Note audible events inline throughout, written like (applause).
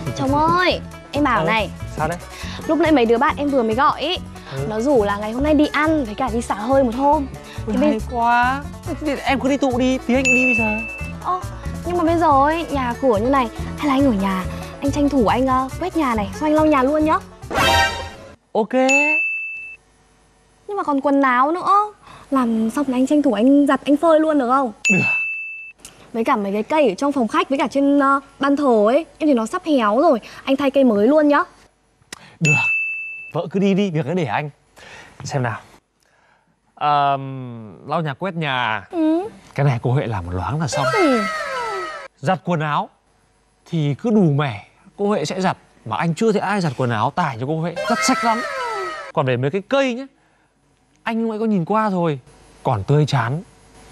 (laughs) Chồng ơi, em bảo Ừ. này Sao đấy? Lúc nãy mấy đứa bạn em vừa mới gọi ý Ừ. Nó rủ là ngày hôm nay đi ăn với cả đi xả hơi một hôm Thế bây- hay quá Thì Em cứ đi tụ đi, tí anh đi bây giờ Ơ, nhưng mà bây giờ ấy, nhà cửa như này Hay là anh ở nhà Anh tranh thủ anh ờ, quét nhà này, xong anh lau nhà luôn nhá Ok Nhưng mà còn quần áo nữa Làm xong là anh tranh thủ anh giặt anh phơi luôn được không? Được Với cả mấy cái cây ở trong phòng khách với cả trên ờ, ban thờ ấy Em thì nó sắp héo rồi. Anh thay cây mới luôn nhá. Được. Vợ cứ đi đi, việc ấy để anh. Xem nào. Ờm, Lau nhà quét nhà. Ừ, Cái này cô Huệ làm một loáng là xong. Ừ. Giặt quần áo Thì cứ đủ mẻ. Cô Huệ sẽ giặt. Mà anh chưa thấy ai giặt quần áo tải cho cô Huệ. Rất sạch lắm. Còn về mấy cái cây nhé Anh mới có nhìn qua thôi. Còn tươi chán.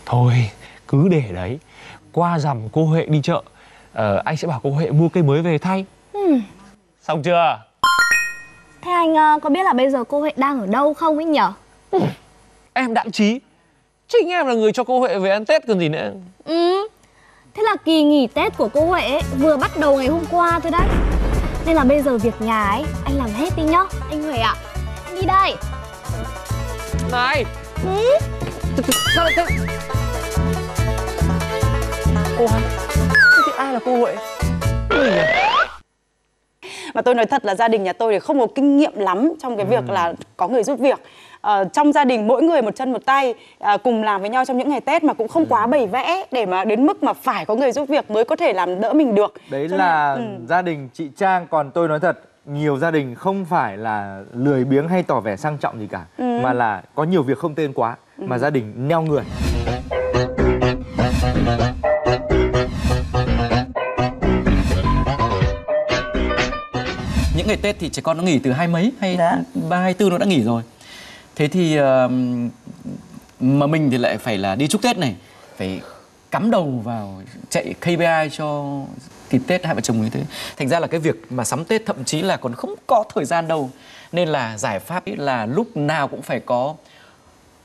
Thôi cứ để đấy Qua rằm cô Huệ đi chợ. Ờ, Anh sẽ bảo cô Huệ mua cây mới về thay. Ừ. Xong chưa? Thế anh ờ, có biết là bây giờ cô Huệ đang ở đâu không ấy nhở? Em đặng trí Chính em là người cho cô Huệ về ăn Tết còn gì nữa. Ừ Thế là kỳ nghỉ Tết của cô Huệ ấy, vừa bắt đầu ngày hôm qua thôi đấy. Nên là bây giờ việc nhà ấy, anh làm hết đi nhá Anh Huệ ạ, anh đi đây. Này. Ừ. Sao lại thế Cô Hai Thế thì ai là cô Huệ Ui. Mà tôi nói thật là gia đình nhà tôi thì không có kinh nghiệm lắm trong cái việc là có người giúp việc. Ờ, trong gia đình mỗi người một chân một tay à, cùng làm với nhau trong những ngày Tết mà cũng không quá bày vẽ để mà đến mức mà phải có người giúp việc mới có thể làm đỡ mình được. Đấy Cho là nên- ừ. gia đình chị Trang còn tôi nói thật nhiều gia đình không phải là lười biếng hay tỏ vẻ sang trọng gì cả Ừ. mà là có nhiều việc không tên quá mà gia đình neo người những ngày Tết thì trẻ con nó nghỉ từ hai mấy hay Dạ. ba hai tư nó đã nghỉ rồi. Thế thì ờm, mà mình thì lại phải là đi chúc Tết này phải cắm đầu vào chạy KPI cho kịp Tết hai vợ chồng như thế. Thành ra là cái việc mà sắm Tết thậm chí là còn không có thời gian đâu. Nên là giải pháp ý là lúc nào cũng phải có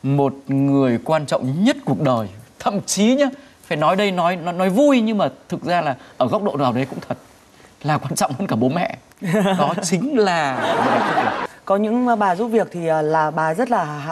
một người quan trọng nhất cuộc đời. Thậm chí nhá phải nói đây nói nói, nói vui nhưng mà thực ra là ở góc độ nào đấy cũng thật là quan trọng hơn cả bố mẹ (laughs) đó chính là có những bà giúp việc thì à, là bà rất là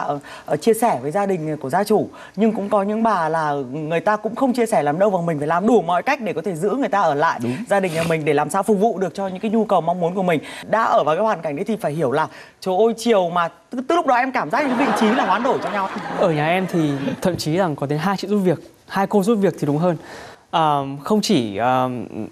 ờ, chia sẻ với gia đình của gia chủ nhưng cũng có những bà là người ta cũng không chia sẻ làm đâu và mình phải làm đủ mọi cách để có thể giữ người ta ở lại gia đình nhà mình để làm sao phục vụ được cho những cái nhu cầu mong muốn của mình. Đã ở vào cái hoàn cảnh đấy thì phải hiểu là trời ơi chiều mà từ, từ lúc đó em cảm giác những vị trí là hoán đổi cho nhau. Ở nhà em thì thậm chí là có đến hai chị giúp việc, hai cô giúp việc thì đúng hơn. À, không chỉ à,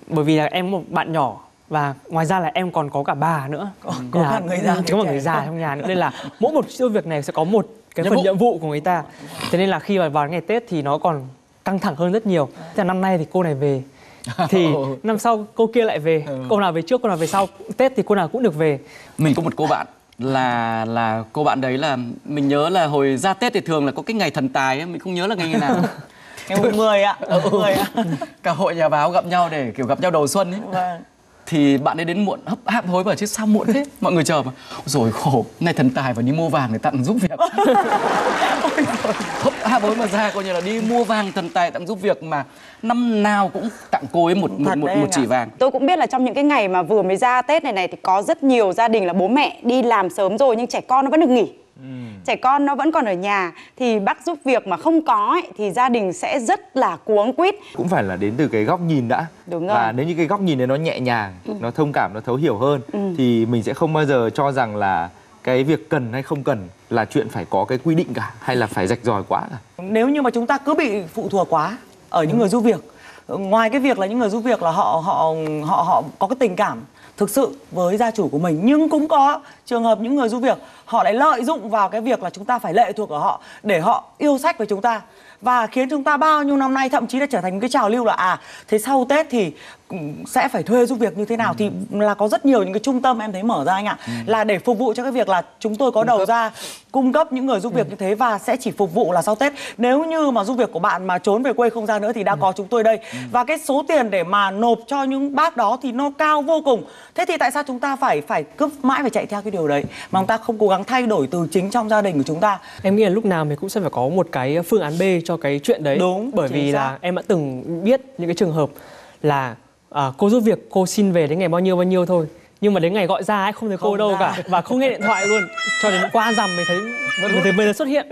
bởi vì là em một bạn nhỏ và ngoài ra là em còn có cả bà nữa. có Nên là- cả người già, có một người già trong nhà nữa nên là mỗi một giúp việc này sẽ có một cái Nhiệm phần vụ. nhiệm vụ của người ta. Thế nên là khi mà vào ngày Tết thì nó còn căng thẳng hơn rất nhiều. Thế là năm nay thì cô này về (laughs) thì năm sau cô kia lại về, cô nào về trước cô nào về sau. Tết thì cô nào cũng được về. mình có một cô bạn là là cô bạn đấy là mình nhớ là hồi ra Tết thì thường là có cái ngày thần tài ấy, mình không nhớ là ngày nào (laughs) ngày mùng 10 ạ mùng 10 ạ (laughs) cả hội nhà báo gặp nhau để kiểu gặp nhau đầu xuân ấy Vâng. Thì bạn ấy đến muộn hấp háp hối bảo chứ sao muộn thế? (laughs) Mọi người chờ mà. Rồi khổ này thần tài và đi mua vàng để tặng giúp việc. (laughs) Hấp háp hối mà ra coi như là đi mua vàng thần tài tặng giúp việc mà năm nào cũng tặng cô ấy một một, một, một chỉ vàng. Tôi cũng biết là trong những cái ngày mà vừa mới ra Tết này này thì có rất nhiều gia đình là bố mẹ đi làm sớm rồi nhưng trẻ con nó vẫn được nghỉ. Trẻ con nó vẫn còn ở nhà thì bác giúp việc mà không có ấy, thì gia đình sẽ rất là cuống quýt. cũng phải là đến từ cái góc nhìn đã Đúng rồi. và nếu như cái góc nhìn này nó nhẹ nhàng nó thông cảm nó thấu hiểu hơn Ừ. thì mình sẽ không bao giờ cho rằng là cái việc cần hay không cần là chuyện phải có cái quy định cả hay là phải rạch ròi quá cả nếu như mà chúng ta cứ bị phụ thuộc quá ở những người giúp việc ngoài cái việc là những người giúp việc là họ họ họ họ có cái tình cảm thực sự với gia chủ của mình. Nhưng cũng có trường hợp những người giúp việc, họ lại lợi dụng vào cái việc là chúng ta phải lệ thuộc ở họ, để họ yêu sách với chúng ta và khiến chúng ta bao nhiêu năm nay thậm chí đã trở thành cái trào lưu là à thế sau Tết thì ừ, sẽ phải thuê giúp việc như thế nào? Thì là có rất nhiều những cái trung tâm em thấy mở ra anh ạ. Là để phục vụ cho cái việc là chúng tôi có đầu ra cung cấp những người giúp việc như thế và sẽ chỉ phục vụ là sau Tết. Nếu như mà giúp việc của bạn mà trốn về quê không ra nữa thì đã có chúng tôi đây. Và cái số tiền để mà nộp cho những bác đó thì nó cao vô cùng. Thế thì tại sao chúng ta phải phải cứ mãi phải chạy theo cái điều đấy mà chúng ta không cố gắng thay đổi từ chính trong gia đình của chúng ta? Em nghĩ là lúc nào mình cũng sẽ phải có một cái phương án B cho cái chuyện đấy. Đúng, Bởi vì xác. là em đã từng biết những cái trường hợp là à, cô giúp việc cô xin về đến ngày bao nhiêu bao nhiêu thôi. Nhưng mà đến ngày gọi ra ấy không thấy cô Không đâu ra. cả. Và không nghe điện thoại luôn. Cho đến qua rằm mới thấy mới thấy mới xuất hiện.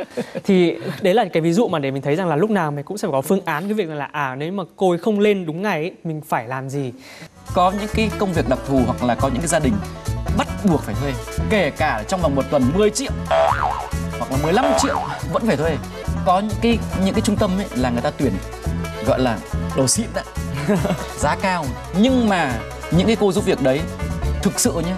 Thì đấy là cái ví dụ mà để mình thấy rằng là lúc nào mình cũng sẽ phải có phương án cái việc là à nếu mà cô ấy không lên đúng ngày ấy, mình phải làm gì? Có những cái công việc đặc thù hoặc là có những cái gia đình bắt buộc phải thuê. Kể cả trong vòng một tuần 10 triệu hoặc là 15 triệu vẫn phải thuê có những cái những cái trung tâm ấy là người ta tuyển gọi là đồ xịn đấy. (laughs) Giá cao. Nhưng mà những cái cô giúp việc đấy thực sự nhá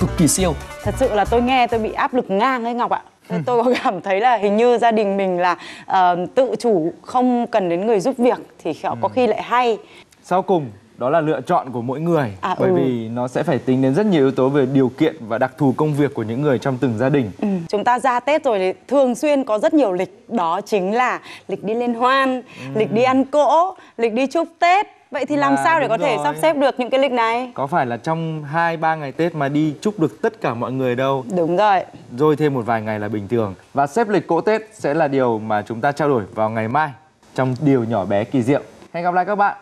cực kỳ siêu. Thật sự là tôi nghe tôi bị áp lực ngang ấy ngọc ạ. Nên tôi có cảm thấy là hình như gia đình mình là ờ, tự chủ không cần đến người giúp việc thì họ có khi lại hay. Sau cùng đó là lựa chọn của mỗi người À, bởi ừ. vì nó sẽ phải tính đến rất nhiều yếu tố về điều kiện và đặc thù công việc của những người trong từng gia đình. Ừ, chúng ta ra Tết rồi thì thường xuyên có rất nhiều lịch đó chính là lịch đi liên hoan, lịch đi ăn cỗ, lịch đi chúc Tết. Vậy thì làm Là sao để có thể rồi. sắp xếp được những cái lịch này? Có phải là trong 2 3 ngày Tết mà đi chúc được tất cả mọi người đâu. Đúng rồi. Rồi thêm một vài ngày là bình thường. Và xếp lịch cỗ Tết sẽ là điều mà chúng ta trao đổi vào ngày mai trong điều nhỏ bé kỳ diệu. Hẹn gặp lại các bạn.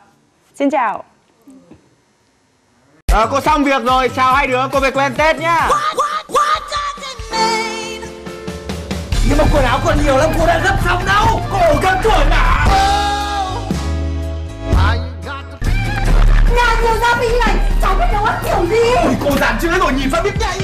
Xin chào. Ờ, cô xong việc rồi, chào hai đứa, cô về quen Tết nhá. Nhưng mà quần áo còn nhiều lắm. Cô đã gấp xong đâu Cô gấp tuổi mà. Nhà nhiều gia vị này Cháu biết nấu ăn kiểu gì? Cô dàn chữ rồi. Nhìn phát biết ngay